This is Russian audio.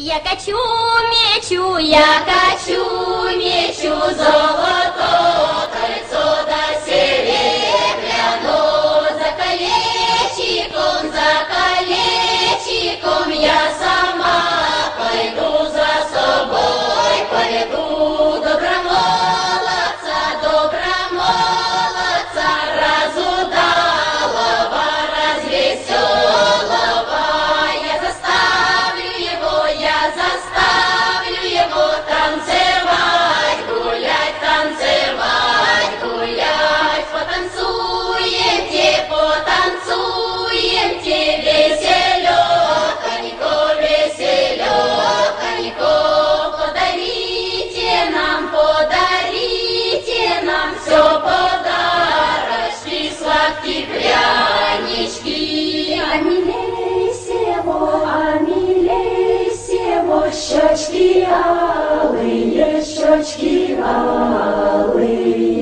Я качу мечу, я качу мечу золотой. щочки, алые, щочки, алые.